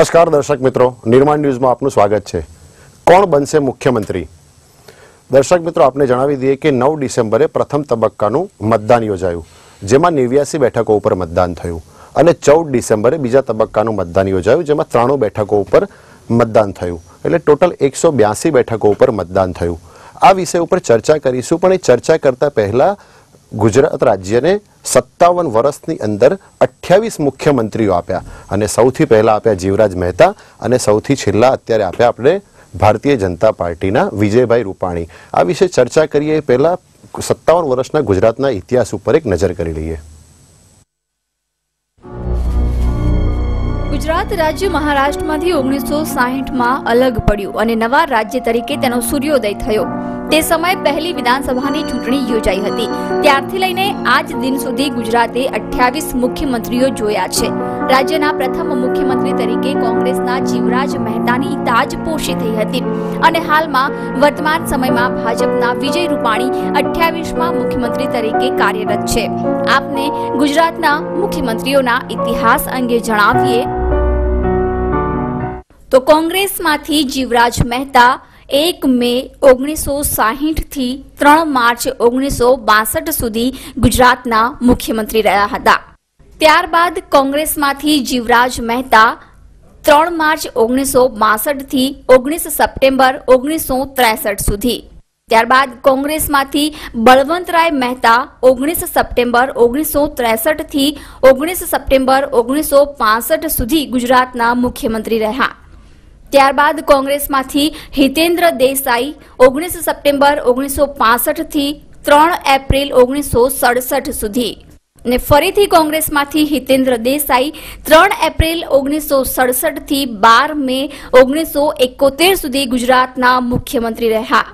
નમસ્કાર દર્શક મિત્રો, નિર્માણ ન્યૂઝમાં આપનું સ્વાગત છે. કોણ બનશે મુખ્યમંત્રી? દર્શક મિત્રો, આપને જણાવી દઈએ કે નવ ડિસેમ્બરે પ્રથમ તબક્કાનું મતદાન યોજાયું, જેમાં નેવ્યાસી બેઠકો ઉપર મતદાન થયું અને ચૌદ ડિસેમ્બરે બીજા તબક્કાનું મતદાન યોજાયું, જેમાં ત્રાણું બેઠકો ઉપર મતદાન થયું, એટલે ટોટલ એકસો બ્યાસી બેઠકો ઉપર મતદાન થયું. આ વિષય ઉપર ચર્ચા કરીશું, પણ એ ચર્ચા કરતા પહેલા ગુજરાત રાજ્યને સત્તાવન વર્ષની અંદર અઠ્યાવીસ મુખ્યમંત્રીઓ આપ્યા અને સૌથી પહેલા આપ્યા જીવરાજ મહેતા અને સૌથી છેલ્લા અત્યારે આપ્યા આપણે ભારતીય જનતા પાર્ટીના વિજયભાઈ રૂપાણી. આ વિશે ચર્ચા કરીએ એ પહેલા સત્તાવન વર્ષના ગુજરાતના ઇતિહાસ ઉપર એક નજર કરી લઈએ. ગુજરાત રાજ્ય મહારાષ્ટ્રમાંથી ઓગણીસો સાહીઠમાં અલગ પડ્યું અને નવા રાજ્ય તરીકે તેનો સૂર્યોદય થયો. તે સમયે પહેલી વિધાનસભાની ચૂંટણી યોજાઈ હતી. ત્યારથી લઈને આજ દિન સુધી ગુજરાતે અઠ્યાવીસ મુખ્યમંત્રીઓ જોયા છે. રાજ્યના પ્રથમ મુખ્યમંત્રી તરીકે કોંગ્રેસના જીવરાજ મહેતાની તાજ પોષી થઈ હતી અને હાલમાં વર્તમાન સમયમાં ભાજપના વિજય રૂપાણી અઠ્યાવીસમાં મુખ્યમંત્રી તરીકે કાર્યરત છે. આપને ગુજરાતના મુખ્યમંત્રીઓના ઇતિહાસ અંગે જણાવીએ. તો કોંગ્રેસમાંથી જીવરાજ મહેતા એક મે ઓગણીસો સાહીઠથી ત્રણ માર્ચ ઓગણીસો બાસઠ સુધી ગુજરાતના મુખ્યમંત્રી રહ્યા હતા. ત્યારબાદ કોંગ્રેસમાંથી જીવરાજ મહેતા ત્રણ માર્ચ ઓગણીસો બાસઠથી ઓગણીસ સપ્ટેમ્બર ઓગણીસો ત્રેસઠ સુધી. ત્યારબાદ કોંગ્રેસમાંથી બળવંતરાય મહેતા ઓગણીસ સપ્ટેમ્બર ઓગણીસો ત્રેસઠથી ઓગણીસ સપ્ટેમ્બર ઓગણીસો પાસઠ સુધી ગુજરાતના મુખ્યમંત્રી રહ્યા. ત્યારબાદ કોંગ્રેસમાંથી હિતેન્દ્ર દેસાઈ ઓગણીસ સપ્ટેમ્બર ઓગણીસો પાસઠથી ત્રણ એપ્રિલ ઓગણીસો સડસઠ સુધી. ને ફરીથી કોંગ્રેસમાંથી હિતેન્દ્ર દેસાઈ ત્રણ એપ્રિલ ઓગણીસો સડસઠથી બાર મે ઓગણીસો એકોતેર સુધી ગુજરાતના મુખ્યમંત્રી રહ્યા.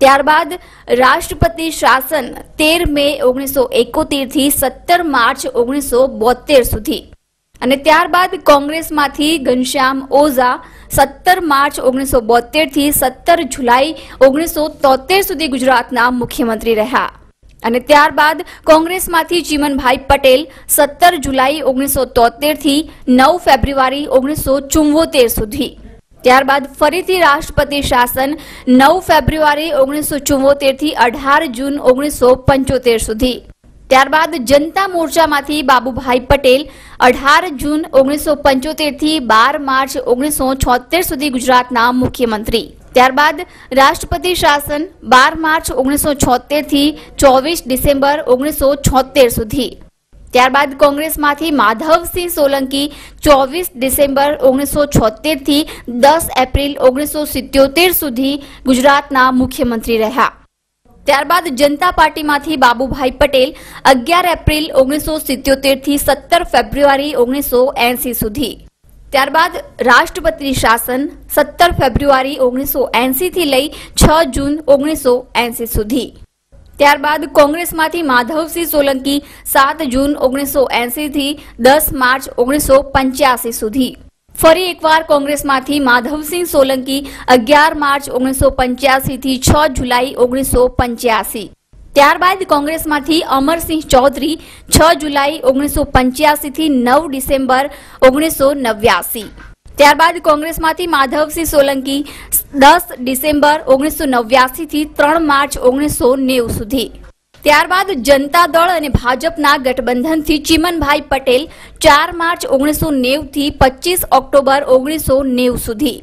ત્યારબાદ રાષ્ટ્રપતિ શાસન તેર મે ઓગણીસો એકોતેરથી સત્તર માર્ચ ઓગણીસો બોતેર સુધી. અને ત્યારબાદ કોંગ્રેસમાંથી ઘનશ્યામ ઓઝા સત્તર માર્ચ ઓગણીસો બોતેરથી સત્તર જુલાઈ ઓગણીસો તોતેર સુધી ગુજરાતના મુખ્યમંત્રી રહ્યા. અને ત્યારબાદ કોંગ્રેસમાંથી ચીમનભાઈ પટેલ સત્તર જુલાઈ ઓગણીસો તોતેરથી નવ ફેબ્રુઆરી ઓગણીસો ચુંવોતેર સુધી. ત્યારબાદ ફરીથી રાષ્ટ્રપતિ શાસન નવ ફેબ્રુઆરી ઓગણીસો ચુંવોતેરથી અઢાર જૂન ઓગણીસો પંચોતેર સુધી. ત્યારબાદ જનતા મોરચામાંથી બાબુભાઈ પટેલ અઢાર જૂન ઓગણીસો પંચોતેરથી બાર માર્ચ ઓગણીસો છોતેર સુધી ગુજરાતના મુખ્યમંત્રી. ત્યારબાદ રાષ્ટ્રપતિ શાસન બાર માર્ચ ઓગણીસો છોતેરથી ચોવીસ ડિસેમ્બર ઓગણીસો છોતેર સુધી. ત્યારબાદ કોંગ્રેસમાંથી માધવસિંહ સોલંકી ચોવીસ ડિસેમ્બર ઓગણીસો છોતેરથી દસ એપ્રિલ ઓગણીસો સિત્યોતેર સુધી ગુજરાતના મુખ્યમંત્રી રહ્યા. ત્યારબાદ જનતા પાર્ટીમાંથી બાબુભાઈ પટેલ અગિયાર એપ્રિલ ઓગણીસો સિત્યોતેરથી સત્તર ફેબ્રુઆરી ઓગણીસો એંસી સુધી. ત્યારબાદ રાષ્ટ્રપતિ શાસન સત્તર ફેબ્રુઆરી ઓગણીસો એંસીથી લઈ છ જૂન ઓગણીસો એંસી સુધી. ત્યારબાદ કોંગ્રેસમાંથી માધવસિંહ સોલંકી સાત જૂન ઓગણીસો એંસીથી દસ માર્ચ ઓગણીસો પંચ્યાસી સુધી. ફરી એકવાર કોંગ્રેસમાંથી માધવસિંહ સોલંકી અગિયાર માર્ચ ઓગણીસો પંચ્યાસીથી છ જુલાઈ ઓગણીસો પંચ્યાસી. ત્યારબાદ કોંગ્રેસમાંથી અમરસિંહ ચૌધરી છ જુલાઈ ઓગણીસો પંચ્યાસીથી નવ ડિસેમ્બર ઓગણીસો નવ્યાસી. ત્યારબાદ કોંગ્રેસમાંથી માધવસિંહ સોલંકી દસ ડિસેમ્બર ઓગણીસો નવ્યાસીથી ત્રણ માર્ચ ઓગણીસો નેવું સુધી. ત્યારબાદ જનતા દળ અને ભાજપના ગઠબંધનથી ચીમનભાઈ પટેલ ચાર માર્ચ ઓગણીસો નેવથી પચીસ ઓક્ટોબર ઓગણીસો નેવ સુધી.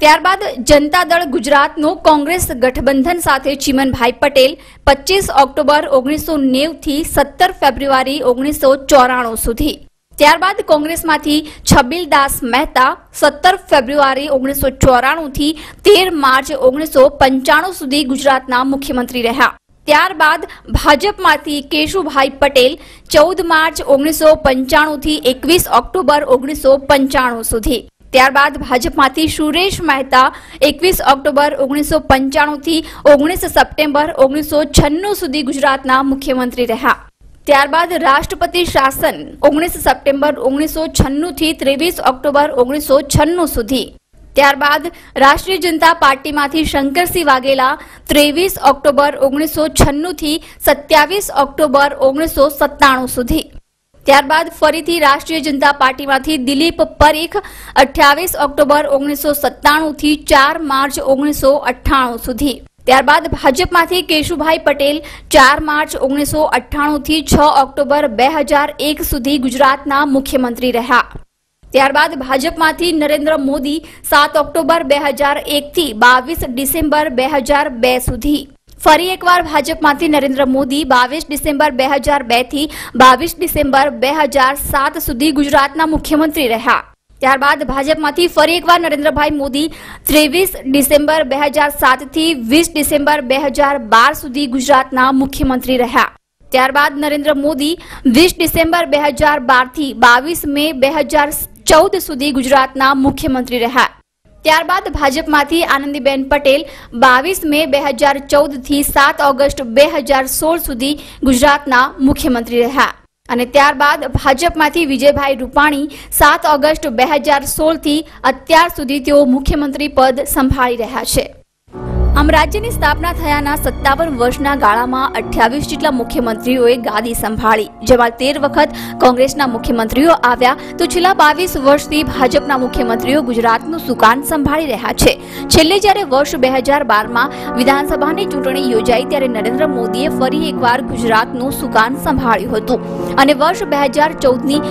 ત્યારબાદ જનતા દળ ગુજરાતનું કોંગ્રેસ ગઠબંધન સાથે ચીમનભાઈ પટેલ પચીસ ઓક્ટોબર ઓગણીસો નેવથી સત્તર ફેબ્રુઆરી ઓગણીસો ચોરાણું સુધી. ત્યારબાદ કોંગ્રેસમાંથી છબીલદાસ મહેતા સત્તર ફેબ્રુઆરી ઓગણીસો ચોરાણુંથી તેર માર્ચ ઓગણીસો પંચાણું સુધી ગુજરાતના મુખ્યમંત્રી રહ્યા. ત્યારબાદ ભાજપમાંથી કેશુભાઈ પટેલ ચૌદ માર્ચ ઓગણીસો પંચાણુંથી એકવીસ ઓક્ટોબર ઓગણીસો પંચાણું સુધી. ત્યારબાદ ભાજપમાંથી સુરેશ મહેતા એકવીસ ઓક્ટોબર ઓગણીસો પંચાણુંથી ઓગણીસ સપ્ટેમ્બર ઓગણીસો છન્નું સુધી ગુજરાતના મુખ્યમંત્રી રહ્યા. ત્યારબાદ રાષ્ટ્રપતિ શાસન ઓગણીસ સપ્ટેમ્બર ઓગણીસો છન્નુંથી ત્રેવીસ ઓક્ટોબર ઓગણીસો છન્નું સુધી. ત્યારબાદ રાષ્ટ્રીય જનતા પાર્ટીમાંથી શંકરસિંહ વાઘેલા ત્રેવીસ ઓક્ટોબર ઓગણીસો છન્નુંથી સત્યાવીસ ઓક્ટોબર ઓગણીસો સત્તાણું સુધી. ત્યારબાદ ફરીથી રાષ્ટ્રીય જનતા પાર્ટીમાંથી દિલીપ પરીખ અઠ્યાવીસ ઓક્ટોબર ઓગણીસો સત્તાણુંથી ચાર માર્ચ ઓગણીસો અઠ્ઠાણું સુધી. ત્યારબાદ ભાજપમાંથી કેશુભાઈ પટેલ ચાર માર્ચ ઓગણીસો અઠ્ઠાણુંથી છ ઓક્ટોબર બે હજાર એક સુધી ગુજરાતના મુખ્યમંત્રી રહ્યા. ત્યારબાદ ભાજપમાંથી નરેન્દ્ર મોદી સાત ઓક્ટોબર બે હજાર એકથી બાવીસ ડિસેમ્બર બે હજાર બે સુધી. ફરી એકવાર ભાજપમાંથી નરેન્દ્ર મોદી બાવીસ ડિસેમ્બર બે હજાર બેથી બાવીસ ડિસેમ્બર બે હજાર સાત સુધી ગુજરાતના મુખ્યમંત્રી રહ્યા. ત્યારબાદ ભાજપમાંથી ફરી એકવાર નરેન્દ્રભાઈ મોદી ત્રેવીસ ડિસેમ્બર બે હજાર સાતથી વીસ ડિસેમ્બર બે હજાર બાર સુધી ગુજરાતના મુખ્યમંત્રી રહ્યા. ત્યારબાદ નરેન્દ્ર મોદી વીસ ડિસેમ્બર બે હજાર બારથી બાવીસ મે બે હજાર ચૌદ સુધી ગુજરાતના મુખ્યમંત્રી રહ્યા. ત્યારબાદ ભાજપમાંથી આનંદીબેન પટેલ બાવીસ મે બે હજાર ચૌદથી સાત ઓગસ્ટ બે હજાર સોળ સુધી ગુજરાતના મુખ્યમંત્રી રહ્યા. અને ત્યારબાદ ભાજપમાંથી વિજયભાઈ રૂપાણી સાત ઓગસ્ટ બે હજાર સોળથી અત્યાર સુધી તેઓ મુખ્યમંત્રી પદ સંભાળી રહ્યા છે. આમ રાજ્યની સ્થાપના થયાના સત્તાવન વર્ષના ગાળામાં અઠ્યાવીસ જેટલા મુખ્યમંત્રીઓએ ગાદી સંભાળી. જેમાં તેર વખત કોંગ્રેસના મુખ્યમંત્રીઓ આવ્યા તો છેલ્લા બાવીસ વર્ષથી ભાજપના મુખ્યમંત્રીઓ ગુજરાતનું સુકાન સંભાળી રહ્યા છે. છેલ્લે જ્યારે વર્ષ બે હજાર બારમાં વિધાનસભાની ચૂંટણી યોજાઈ ત્યારે નરેન્દ્ર મોદીએ ફરી એકવાર ગુજરાતનું સુકાન સંભાળ્યું હતું. અને વર્ષ બે હજાર ચૌદની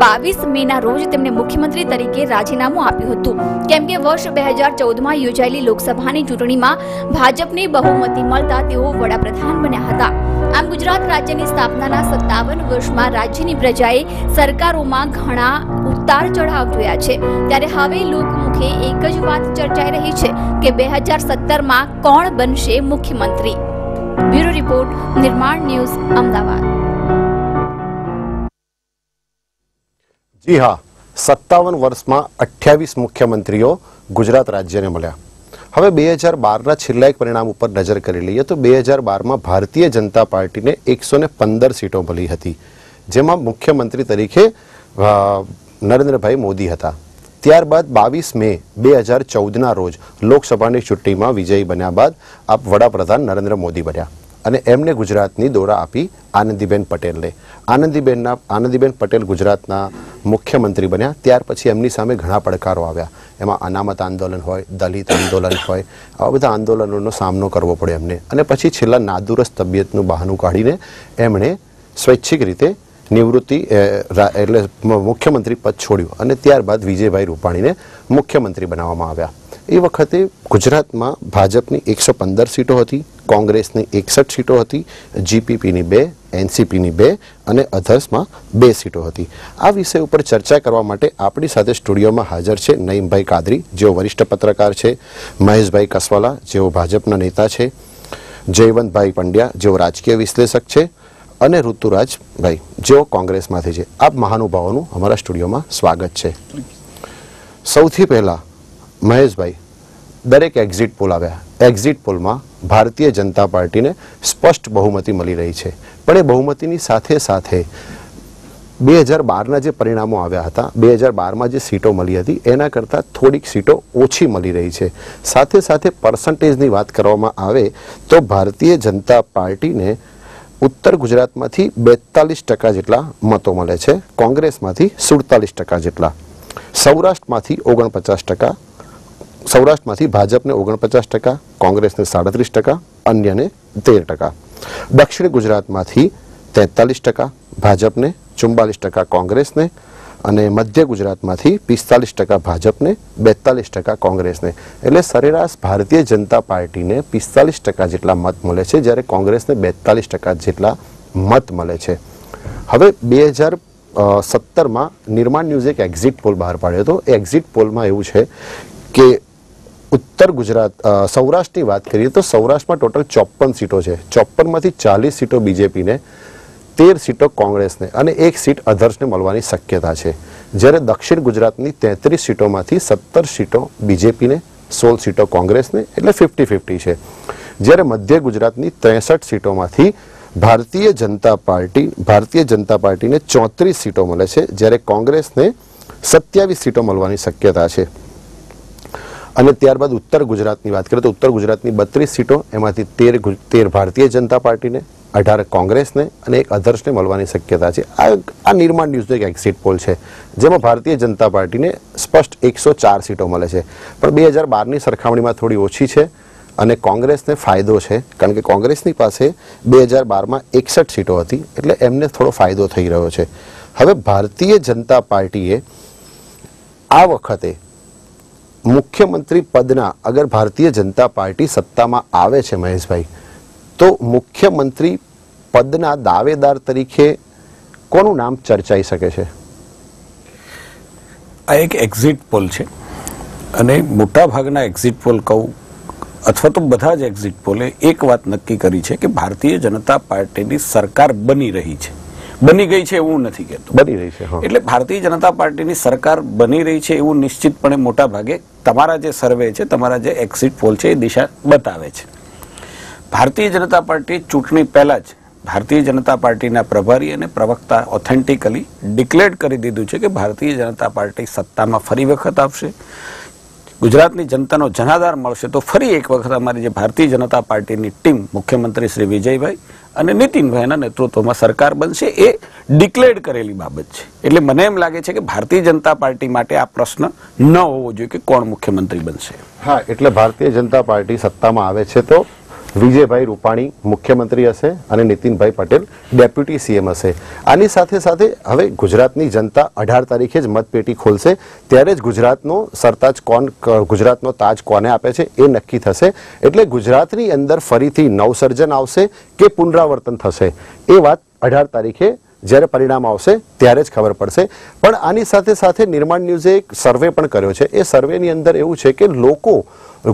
બાવીસ મેના રોજ તેમને મુખ્યમંત્રી તરીકે રાજીનામું આપ્યું હતું. કેમ કે વર્ષ બે હજાર ચૌદમાં યોજાયેલી લોકસભાની ચૂંટણીમાં ભાજપને બહુમતી મળતા તેઓ વડાપ્રધાન બન્યા હતા. આમ ગુજરાત રાજ્યની સ્થાપનાના સત્તાવન વર્ષમાં રાજ્યની પ્રજાએ સરકારોમાં ઘણા ઉતાર ચઢાવ જોયા છે. ત્યારે હવે લોકમુખે એક જ વાત ચર્ચાઈ રહી છે કે બે હજાર સત્તરમાં કોણ બનશે મુખ્યમંત્રી? Bureau report, Nirman news, Ahmedabad. જી હા, સત્તાવન વર્ષમાં અઠ્યાવીસ મુખ્યમંત્રીઓ ગુજરાત રાજ્યને મળ્યા. હવે બે હજાર બારના છેલ્લા એક પરિણામ ઉપર નજર કરી લઈએ તો બે હજાર બારમાં ભારતીય જનતા પાર્ટીને એકસો ને પંદર સીટો મળી હતી, જેમાં મુખ્યમંત્રી તરીકે નરેન્દ્રભાઈ મોદી હતા. ત્યારબાદ બાવીસ મે બે હજાર ચૌદના રોજ લોકસભાની ચૂંટણીમાં વિજયી બન્યા બાદ આપ વડાપ્રધાન નરેન્દ્ર મોદી બન્યા અને એમને ગુજરાતની દોરા આપી આનંદીબેન પટેલને. આનંદીબેનના, આનંદીબેન પટેલ ગુજરાતના મુખ્યમંત્રી બન્યા. ત્યાર પછી એમની સામે ઘણા પડકારો આવ્યા. એમાં અનામત આંદોલન હોય, દલિત આંદોલન હોય, આવા બધા આંદોલનોનો સામનો કરવો પડ્યો એમને. અને પછી છેલ્લા નાદુરસ્ત તબિયતનું બહાનું કાઢીને એમણે સ્વૈચ્છિક રીતે નિવૃત્તિ એટલે મુખ્યમંત્રી પદ છોડ્યું અને ત્યારબાદ વિજયભાઈ રૂપાણીને મુખ્યમંત્રી બનાવવામાં આવ્યા. એ વખતે ગુજરાતમાં ભાજપની એકસો પંદર સીટો હતી, કોંગ્રેસની એકસઠ સીટો હતી, જીપીપીની બે, એનસીપીની બે અને અધર્સમાં બે સીટો હતી. આ વિષય ઉપર ચર્ચા કરવા માટે આપણી સાથે સ્ટુડિયોમાં હાજર છે નઈમભાઈ કાદરી, જેઓ વરિષ્ઠ પત્રકાર છે, મહેશભાઈ કસવાલા, જેઓ ભાજપના નેતા છે, જયવંતભાઈ પંડ્યા, જેઓ રાજકીય વિશ્લેષક છે અને ઋતુરાજભાઈ જેઓ કોંગ્રેસમાંથી છે, આપ મહાનુભાવોનું અમારા સ્ટુડિયોમાં સ્વાગત છે. સૌથી પહેલા મહેશભાઈ, દરેક એક્ઝિટ પોલ આવ્યા. એક્ઝિટ પોલમાં ભારતીય જનતા પાર્ટીને સ્પષ્ટ બહુમતી મળી રહી છે. પણ એ બહુમતીની સાથે સાથે બે હજાર બારના જે પરિણામો આવ્યા હતા, બે હજાર બારમાં જે સીટો મળી હતી, એના કરતાં થોડીક સીટો ઓછી મળી રહી છે. સાથે સાથે પર્સન્ટેજની વાત કરવામાં આવે, તો ભારતીય જનતા પાર્ટીને ઉત્તર ગુજરાતમાંથી બેતાલીસ ટકા જેટલા મતો મળે છે. કોંગ્રેસમાંથી સુડતાલીસ ટકા જેટલા. સૌરાષ્ટ્રમાંથી ઓગણપચાસ ટકા. સૌરાષ્ટ્રમાંથી ભાજપને ઓગણપચાસ ટકા, કોંગ્રેસને સાડત્રીસ ટકા, અન્યને તેર ટકા. દક્ષિણ ગુજરાતમાંથી તેતાલીસ ટકા, ભાજપને ચુમ્બાલીસ ટકા, કોંગ્રેસને અને મધ્ય ગુજરાતમાંથી પિસ્તાલીસ ટકા ભાજપને, બેતાલીસ ટકા કોંગ્રેસને. એટલે સરેરાશ ભારતીય જનતા પાર્ટીને પિસ્તાલીસ ટકા જેટલા મત મળે છે, જ્યારે કોંગ્રેસને બેતાલીસ ટકા જેટલા મત મળે છે. હવે બે હજાર સત્તરમાં નિર્માણ ન્યૂઝે એક એક્ઝિટ પોલ બહાર પાડ્યો હતો. એ એક્ઝિટ પોલમાં એવું છે કે ઉત્તર ગુજરાત સૌરાષ્ટ્રની વાત કરીએ તો સૌરાષ્ટ્રમાં ટોટલ ચોપન સીટો છે. ચોપનમાંથી ચાલીસ સીટો બીજેપીને. તેર સીટો કોંગ્રેસને અને એક સીટ અધર્સને મળવાની શક્યતા છે. જ્યારે દક્ષિણ ગુજરાતની તેત્રીસ સીટોમાંથી સત્તર સીટો બીજેપીને, સોળ સીટો કોંગ્રેસને એટલે ફિફ્ટી ફિફ્ટી છે. જ્યારે મધ્ય ગુજરાતની ત્રેસઠ સીટોમાંથી ભારતીય જનતા પાર્ટી, ભારતીય જનતા પાર્ટીને ચોત્રીસ સીટો મળે છે, જ્યારે કોંગ્રેસને સત્યાવીસ સીટો મળવાની શક્યતા છે. અને ત્યારબાદ ઉત્તર ગુજરાતની વાત કરીએ તો ઉત્તર ગુજરાતની બત્રીસ સીટો, એમાંથી તેર તેર ભારતીય જનતા પાર્ટીને અઢાર કોંગ્રેસને અને એક અધર્સને મળવાની શક્યતા છે. આ આ નિર્માણ ન્યૂઝનો એક એક્ઝિટ પોલ છે, જેમાં ભારતીય જનતા પાર્ટીને સ્પષ્ટ એકસો ચાર સીટો મળે છે. પણ બે હજાર બારની સરખામણીમાં થોડી ઓછી છે અને કોંગ્રેસને ફાયદો છે, કારણ કે કોંગ્રેસની પાસે બે હજાર બારમાં એકસઠ સીટો હતી, એટલે એમને થોડો ફાયદો થઈ રહ્યો છે. હવે ભારતીય જનતા પાર્ટીએ આ વખતે મુખ્યમંત્રી પદના અગર ભારતીય જનતા પાર્ટી સત્તામાં આવે છે મહેશભાઈ તો મુખ્યમંત્રી પદના દાવેદાર તરીકે કોનું નામ ચર્ચાઈ શકે છે? આ એક એક્ઝિટ પોલ છે. અને મોટા ભાગના એક્ઝિટ પોલ કહું અથવા તો બધા જ એક્ઝિટ પોલે એક વાત નક્કી કરી છે કે ભારતીય જનતા પાર્ટીની સરકાર બની રહી છે. બની ગઈ છે એવું નથી કહેતો. બની રહી છે એટલે ભારતીય જનતા પાર્ટીની સરકાર બની રહી છે એવું નિશ્ચિતપણે મોટા ભાગે તમારા જે સર્વે છે તમારા જે એક્ઝિટ પોલ છે એ દિશા બતાવે છે. ભારતીય જનતા પાર્ટી ચૂંટણી પહેલા જ ભારતીય જનતા પાર્ટીના પ્રભારી અને પ્રવક્તા ઓથેન્ટિકલી ડિક્લેર કરી દીધું છે કે ભારતીય જનતા પાર્ટી સત્તામાં ફરી વખત આવશે. ગુજરાતની જનતાનો જનાધાર મળશે તો ફરી એક વખત અમારી જે ભારતીય જનતા પાર્ટીની ટીમ મુખ્યમંત્રી શ્રી વિજયભાઈ અને નીતિનભાઈના નેતૃત્વમાં સરકાર બનશે એ ડિક્લેર કરેલી બાબત છે. એટલે મને એમ લાગે છે કે ભારતીય જનતા પાર્ટી માટે આ પ્રશ્ન ન હોવો જોઈએ કે કોણ મુખ્યમંત્રી બનશે. હા, એટલે ભારતીય જનતા પાર્ટી સત્તામાં આવે છે તો વિજયભાઈ રૂપાણી મુખ્યમંત્રી હશે અને નીતિનભાઈ પટેલ ડેપ્યુટી સીએમ હશે. આની સાથે સાથે હવે ગુજરાતની જનતા અઢાર તારીખે જ મતપેટી ખોલશે. ત્યારે જ ગુજરાતનો સરતાજ કોણ ગુજરાતનો તાજ કોને આપે છે એ નક્કી થશે. એટલે ગુજરાતની અંદર ફરીથી નવસર્જન આવશે કે પુનરાવર્તન થશે? એ વાત અઢાર તારીખે જ્યારે પરિણામ આવશે ત્યારે જ ખબર પડશે. પણ આની સાથે સાથે નિર્માણ ન્યૂઝે એક સર્વે પણ કર્યો છે. એ સર્વેની અંદર એવું છે કે લોકો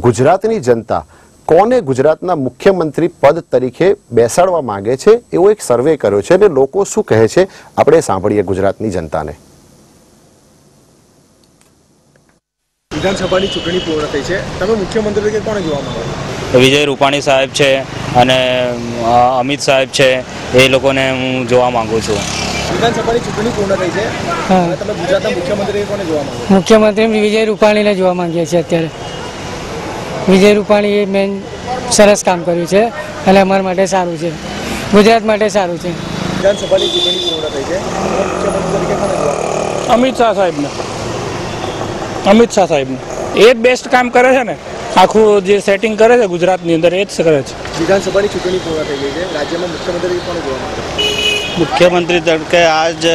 ગુજરાતની જનતા કોને ગુજરાતના મુખ્યમંત્રી પદ તરીકે બેસાડવા માંગે છે એવો એક સર્વે કર્યો છે અને લોકો શું કહે છે આપણે સાંભળીએ ગુજરાતની જનતાને. વિધાનસભાની ચૂંટણી પૂર્ણ થઈ છે. તમે મુખ્યમંત્રી તરીકે કોને જોવા માંગો છો? વિજય રૂપાણી સાહેબ છે અને અમિત સાહેબ છે એ લોકોને હું જોવા માંગુ છું. વિધાનસભાની ચૂંટણી પૂર્ણ થઈ છે. તમે ગુજરાતના મુખ્યમંત્રી કોને જોવા માંગો મુખ્યમંત્રી વિજય રૂપાણીને જોવા માંગીએ છીએ અત્યારે. વિજય રૂપાણીએ મેન સરસ કામ કર્યું છે અને અમારા માટે સારું છે. ગુજરાત માટે સારું છે. વિધાનસભાની ચૂંટણી પૂર્ણ થઈ છે? અમિત શાહ સાહેબને. અમિત શાહ સાહેબને. એ જ બેસ્ટ કામ કરે છે ને? આખું જે સેટિંગ કરે છે ગુજરાતની અંદર એ જ કરે છે. વિધાનસભાની ચૂંટણી પૂર્ણ થઈ ગઈ છે. રાજ્યમાં મુખ્યમંત્રી માંગો મુખ્યમંત્રી તરીકે આજ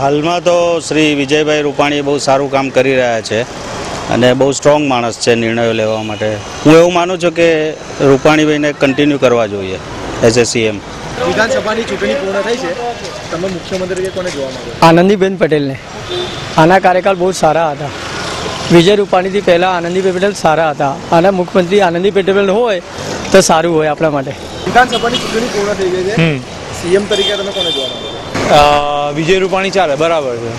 હાલમાં તો શ્રી વિજયભાઈ રૂપાણી બહુ સારું કામ કરી રહ્યા છે. અને બહુ સ્ટ્રોંગ માણસ છે નિર્ણયો લેવા માટે. હું એવું માનું છું કે રૂપાણીભાઈને કન્ટિન્યુ કરવા જોઈએ એઝ એ સીએમ વિધાનસભાની ચૂંટણી પૂર્ણ થઈ છે. તમે મુખ્યમંત્રી કોને જોવા માંગો આનંદીબેન પટેલને. આના કાર્યકાળ બહુ સારા હતા. વિજય રૂપાણીથી પહેલાં આનંદીબેન પટેલ સારા હતા. અને મુખ્યમંત્રી આનંદી પટેલ હોય તો સારું હોય આપણા માટે. વિધાનસભાની ચૂંટણી પૂર્ણ થઈ ગઈ છે. સીએમ તરીકે તમે કોને જોવા માંગો વિજય રૂપાણી ચાલે બરાબર છે.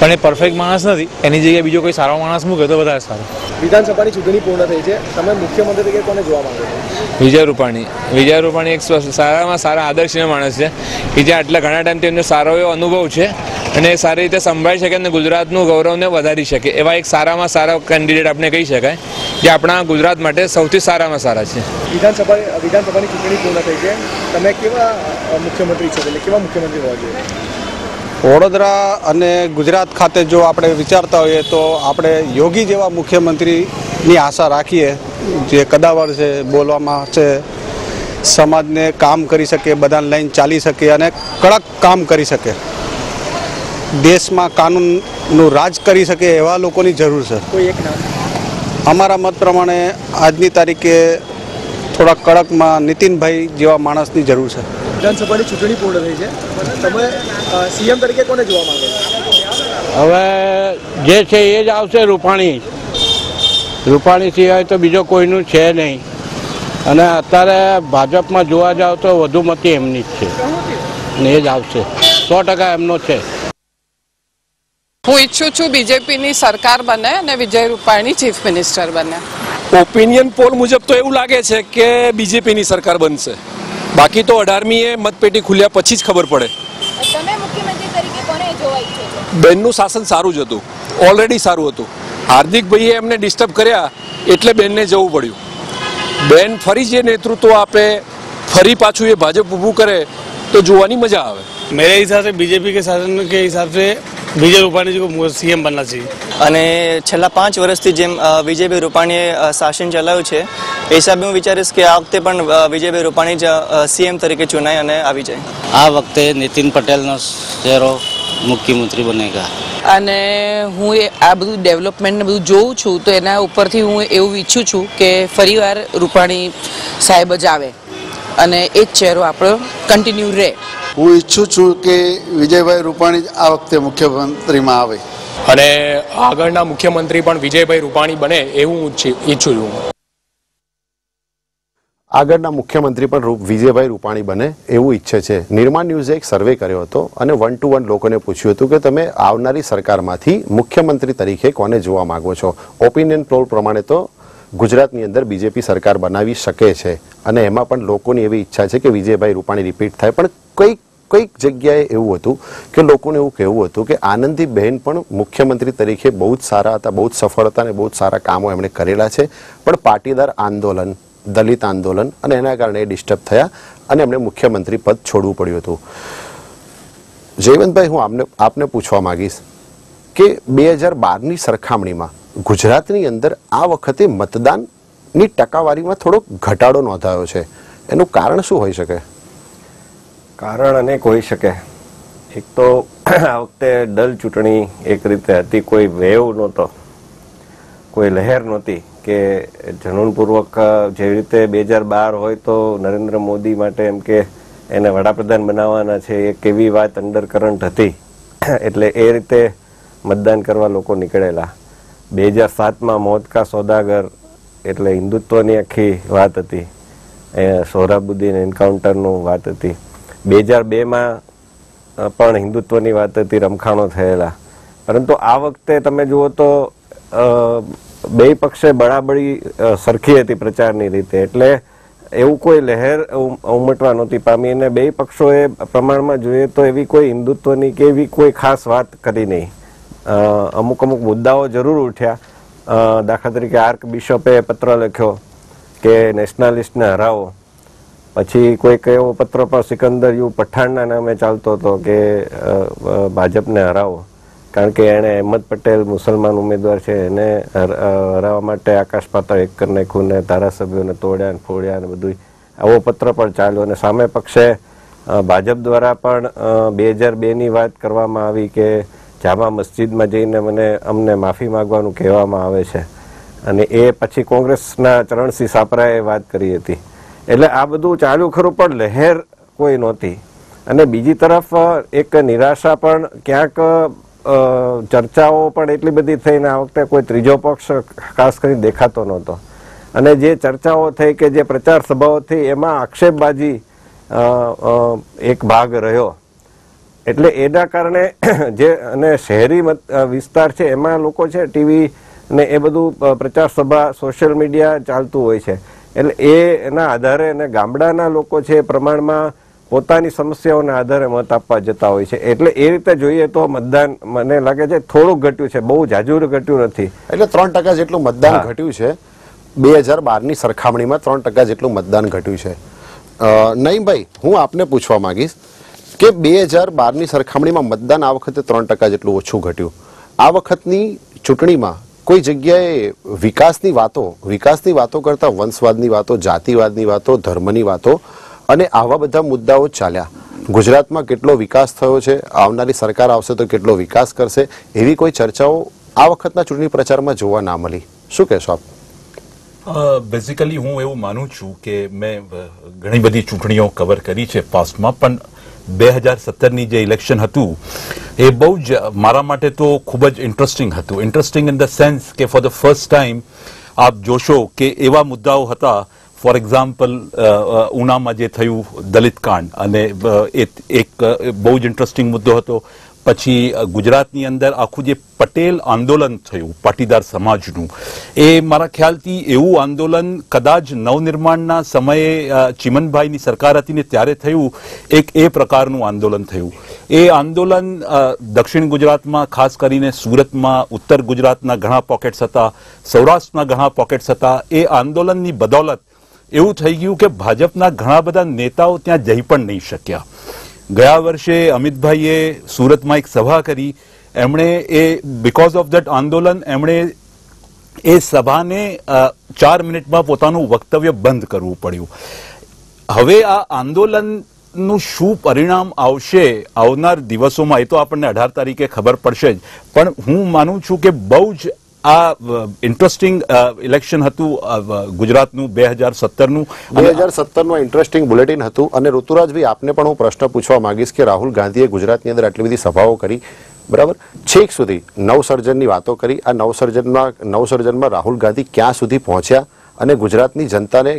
પણ એ પરફેક્ટ માણસ નથી. એની જગ્યાએ બીજો કોઈ સારો માણસ મૂકે તો વધારે સારું. વિધાનસભાની ચૂંટણી પૂર્ણ થઈ છે. તમે મુખ્યમંત્રી તરીકે કોને જોવા માંગો છો? વિજય રૂપાણી. વિજય રૂપાણી એક સારામાં સારા આદર્શીય માણસ છે. કે જે આટલા ઘણા ટાઈમથી એમને સારો એવો અનુભવ છે અને સારી રીતે સંભાળી શકે અને ગુજરાતનું ગૌરવને વધારી શકે. એવા એક સારામાં સારા કેન્ડિડેટ આપણે કહી શકાય જે આપણા ગુજરાત માટે સૌથી સારામાં સારા છે. વિધાનસભા વિધાનસભાની ચૂંટણી પૂર્ણ થઈ છે. તમે કેવા મુખ્યમંત્રી છો? એટલે કેવા મુખ્યમંત્રી હોવા જોઈએ? વડોદરા અને ગુજરાત ખાતે જો આપણે વિચારતા હોઈએ તો આપણે યોગી જેવા મુખ્યમંત્રીની આશા રાખીએ જે કદાવર છે બોલવામાં છે સમાજને કામ કરી શકે બધાને લઈને ચાલી શકે અને કડક કામ કરી શકે. દેશમાં કાનૂનનું રાજ કરી શકે એવા લોકોની જરૂર છે. અમારા મત પ્રમાણે આજની તારીખે થોડા કડકમાં નીતિનભાઈ જેવા માણસની જરૂર છે. વિધાનસભાની ચૂંટણી પૂર્ણ થઈ છે. તમે સીએમ તરીકે કોને જોવા માંગો હવે જે છે એ જ આવશે રૂપાણી. રૂપાણી સિવાય તો બીજો કોઈનું છે નહીં. અને અત્યારે ભાજપમાં જોવા જાવ તો વધુ મતી એમની જ છે. ને એ જ આવશે. સો ટકા એમનો છે. હું ઈચ્છું છું બીજેપીની સરકાર બને અને વિજય રૂપાણી ચીફ મિનિસ્ટર બને. ઓપિનિયન પોલ મુજબ તો એવું લાગે છે કે બીજેપીની સરકાર બનશે. બાકી તો અઢારમી એ મતપેટી ખુલ્યા પછી જ ખબર પડે. બેનનું શાસન સારું જ હતું. ઓલરેડી સારું હતું. હાર્દિકભાઈએ એમને ડિસ્ટર્બ કર્યા એટલે બેનને જવું પડ્યું. બેન ફરી જે નેતૃત્વ આપે ફરી પાછું એ ભાજપ ઊભું કરે તો જોવાની મજા આવે. मेरे हिसाब से बीजेपी के शासन के हिसाब से विजय रूपाणी जी को सीएम बनना चाहिए અને છેલ્લા પાંચ વર્ષથી જેમ અ, વિજયભાઈ રૂપાણીએ અ, શાસન ચલાવ્યું છે એ હિસાબે હું વિચારીશ કે આ વખતે પણ અ, વિજયભાઈ રૂપાણી જ સીએમ તરીકે ચૂંટાય અને આવી જાય આ વખતે નીતિન પટેલનો ચહેરો મુખ્યમંત્રી બનેગા અને હું એ આ બધું ડેવલપમેન્ટ ને બધું જોઉં છું તો એના ઉપરથી હું એવું ઈચ્છું છું કે ફરીવાર રૂપાણી સાહેબ જ આવે અને એ જ ચહેરો આપણો કન્ટિન્યુ રહે હું ઈચ્છું છું કે વિજયભાઈ રૂપાણી આ વખતે મુખ્યમંત્રીમાં આવે. અને આગળના મુખ્યમંત્રી પણ વિજયભાઈ રૂપાણી બને એવું હું ઈચ્છું છું. આગળના મુખ્યમંત્રી પણ રૂપ વિજયભાઈ રૂપાણી બને એવું ઈચ્છે છે. નિર્માણ ન્યૂઝે એક સર્વે કર્યો હતો અને વન ટુ વન લોકોને પૂછ્યું હતું કે તમે આવનારી સરકારમાંથી મુખ્યમંત્રી તરીકે કોને જોવા માંગો છો? ઓપિનિયન પોલ પ્રમાણે તો ગુજરાતની અંદર બીજેપી સરકાર બનાવી શકે છે. અને એમાં પણ લોકોની એવી ઈચ્છા છે કે વિજયભાઈ રૂપાણી રિપીટ થાય. પણ કંઈક કંઈક જગ્યાએ એવું હતું કે લોકોને એવું કહેવું હતું કે આનંદીબહેન પણ મુખ્યમંત્રી તરીકે બહુ જ સારા હતા, બહુ જ સફળ હતા અને બહુ જ સારા કામો એમણે કરેલા છે. પણ પાટીદાર આંદોલન, દલિત આંદોલન અને એના કારણે ડિસ્ટર્બ થયા અને એમણે મુખ્યમંત્રી પદ છોડવું પડ્યું હતું. જયવંતભાઈ, હું આપને આપને પૂછવા માંગીશ કે બે હજાર બારની સરખામણીમાં ગુજરાતની અંદર આ વખતે મતદાનની ટકાવારીમાં થોડોક ઘટાડો નોંધાયો છે. એનું કારણ શું હોઈ શકે? કારણ અનેક હોઈ શકે. એક તો આ વખતે ડલ ચૂંટણી એક રીતે હતી, કોઈ વેવ નહોતો, કોઈ લહેર નહોતી કે જનૂનપૂર્વક જેવી રીતે બે હજાર બાર હોય તો નરેન્દ્ર મોદી માટે એમ કે એને વડાપ્રધાન બનાવવાના છે, એક કેવી વાત અંડર કરંટ હતી. એટલે એ રીતે મતદાન કરવા લોકો નીકળેલા. બે હજાર સાતમાં મોત કા સોદાગર એટલે હિન્દુત્વની આખી વાત હતી. એ સોહરાબુદ્દીન એન્કાઉન્ટરનું વાત હતી. બે હજાર બેમાં પણ હિન્દુત્વની વાત હતી, રમખાણો થયેલા. પરંતુ આ વખતે તમે જુઓ તો બે પક્ષે બળાબળી સરખી હતી પ્રચારની રીતે. એટલે એવું કોઈ લહેર ઉમટવા નહોતી પામી. અને બે પક્ષોએ પ્રમાણમાં જોઈએ તો એવી કોઈ હિન્દુત્વની કે એવી કોઈ ખાસ વાત કરી નહીં. અમુક અમુક મુદ્દાઓ જરૂર ઉઠ્યા. દાખલા તરીકે આર્ક બિશપે પત્ર લખ્યો કે નેશનાલિસ્ટને હરાવો. પછી કોઈક એવો પત્ર પણ સિકંદર યુ પઠાણના નામે ચાલતો હતો કે ભાજપને હરાવો. કારણ કે એણે અહેમદ પટેલ મુસલમાન ઉમેદવાર છે, એને હર- હરાવવા માટે આકાશ પાતાળ એક કરી નાખ્યું ને ધારાસભ્યોને તોડ્યા ને ફોડ્યા ને બધું આવો પત્ર પણ ચાલ્યો અને સામે પક્ષે ભાજપ દ્વારા પણ બે હજાર બેની વાત કરવામાં આવી કે, જામા મસ્જિદમાં જઈને મને અમને માફી માગવાનું કહેવામાં આવે છે. અને એ પછી કોંગ્રેસના ચરણસિંહ સાપરાએ વાત કરી હતી. એટલે આ બધું ચાલ્યું ખરું, પણ લહેર કોઈ નહોતી. અને બીજી તરફ એક નિરાશા પણ ક્યાંક ચર્ચાઓ પણ એટલી બધી થઈને આ વખતે કોઈ ત્રીજો પક્ષ ખાસ કરી દેખાતો નહોતો. અને જે ચર્ચાઓ થઈ કે જે પ્રચાર સભાઓ થઈ એમાં આક્ષેપબાજી એક ભાગ રહ્યો. એટલે એના કારણે જે, અને શહેરી વિસ્તાર છે, એમાં લોકો છે, ટીવી ને એ બધું પ્રચાર સભા, સોશિયલ મીડિયા ચાલતું હોય છે. એટલે એ એના આધારે અને ગામડાના લોકો છે એ પ્રમાણમાં પોતાની સમસ્યાઓના આધારે મત આપવા જતા હોય છે. એટલે એ રીતે જોઈએ તો મતદાન મને લાગે છે થોડુંક ઘટ્યું છે બહુ જાજુ ઘટ્યું નથી. એટલે ત્રણ ટકા જેટલું મતદાન ઘટ્યું છે બે હજાર બારની સરખામણીમાં ત્રણ ટકા જેટલું મતદાન ઘટ્યું છે. નહીં ભાઈ હું આપને પૂછવા માંગીશ કે બે હજાર બારની સરખામણીમાં મતદાન આ વખતે ત્રણ ટકા જેટલું ઓછું ઘટ્યું. આ વખતની ચૂંટણીમાં કોઈ જગ્યાએ વિકાસની વાતો વિકાસની વાતો કરતા વંશવાદની વાતો, જાતિવાદની વાતો, ધર્મની વાતો અને આવા બધા મુદ્દાઓ ચાલ્યા. ગુજરાતમાં કેટલો વિકાસ થયો છે, આવનારી સરકાર આવશે તો કેટલો વિકાસ કરશે, એવી કોઈ ચર્ચાઓ આ વખતના ચૂંટણી પ્રચારમાં જોવા ના મળી. શું કહેશો આપ? બેઝિકલી હું એવું માનું છું કે મેં ઘણી બધી ચૂંટણીઓ કવર કરી છે પાસ્ટમાં પણ બે હજાર સત્તરની જે ઇલેક્શન હતું, એ બહુ જ મારા માટે તો ખૂબ જ ઇન્ટરેસ્ટિંગ હતું. ઇન્ટરેસ્ટિંગ ઇન ધ સેન્સ કે ફોર ધ ફર્સ્ટ ટાઈમ આપ જોશો કે એવા મુદ્દાઓ હતા ફોર એક્ઝામ્પલ ઉનામાં જે થયું દલિત કાંડ, અને એક બહુ જ ઇન્ટરેસ્ટિંગ મુદ્દો હતો. પછી ગુજરાતની અંદર આખું જે પટેલ આંદોલન થયું, પાટીદાર સમાજનું, એ મારા ખ્યાલથી એવું આંદોલન કદાચ નવનિર્માણના સમયે ચિમનભાઈની સરકાર હતી ને ત્યારે થયું, એક એ પ્રકારનું આંદોલન થયું. એ આંદોલન દક્ષિણ ગુજરાતમાં, ખાસ કરીને સુરતમાં, ઉત્તર ગુજરાતના ઘણા પોકેટ્સ હતા, સૌરાષ્ટ્રના ઘણા પોકેટ્સ હતા, એ આંદોલનની બદૌલત એવું થઈ ગયું કે ભાજપના ઘણા બધા નેતાઓ ત્યાં જઈ પણ નહીં શક્યા. ગયા વર્ષે અમિતભાઈએ સુરતમાં એક સભા કરી. એમણે એ બિકોઝ ઓફ ધેટ આંદોલન, એમણે એ સભાને ચાર મિનિટમાં પોતાનું વક્તવ્ય બંધ કરવું પડ્યું. હવે આ આંદોલનનું શું પરિણામ આવશે, આવનાર દિવસોમાં એ તો આપણને અઢાર તારીખે ખબર પડશે જ. પણ હું માનું છું કે બહુ જ આ ઇન્ટરેસ્ટિંગ ઇલેક્શન હતું ગુજરાતનું બે હજાર સત્તરનું. બે હજાર સત્તરનું ઇન્ટરેસ્ટિંગ બુલેટિન હતું. અને ઋતુરાજભાઈ આપને પણ હું પ્રશ્ન પૂછવા માંગીશ કે રાહુલ ગાંધીએ ગુજરાતની અંદર આટલી બધી સભાઓ કરી. બરાબર? છેક સુધી નવસર્જનની વાતો કરી. આ નવસર્જનમાં નવસર્જનમાં રાહુલ ગાંધી ક્યાં સુધી પહોંચ્યા? અને ગુજરાતની જનતાને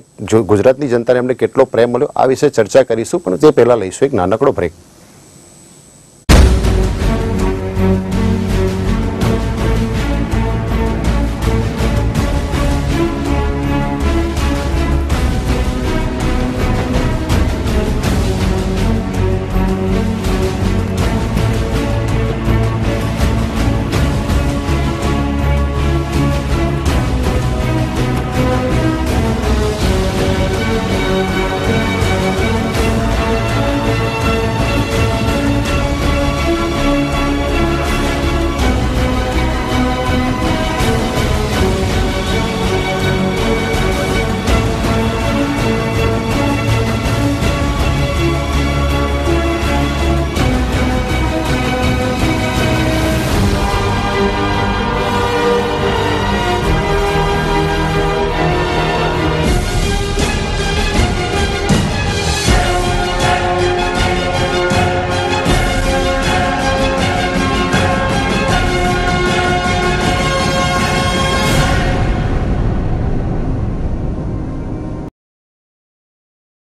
ગુજરાતની જનતાને એમને કેટલો પ્રેમ મળ્યો? આ વિશે ચર્ચા કરીશું, પણ તે પહેલાં લઈશું એક નાનકડો બ્રેક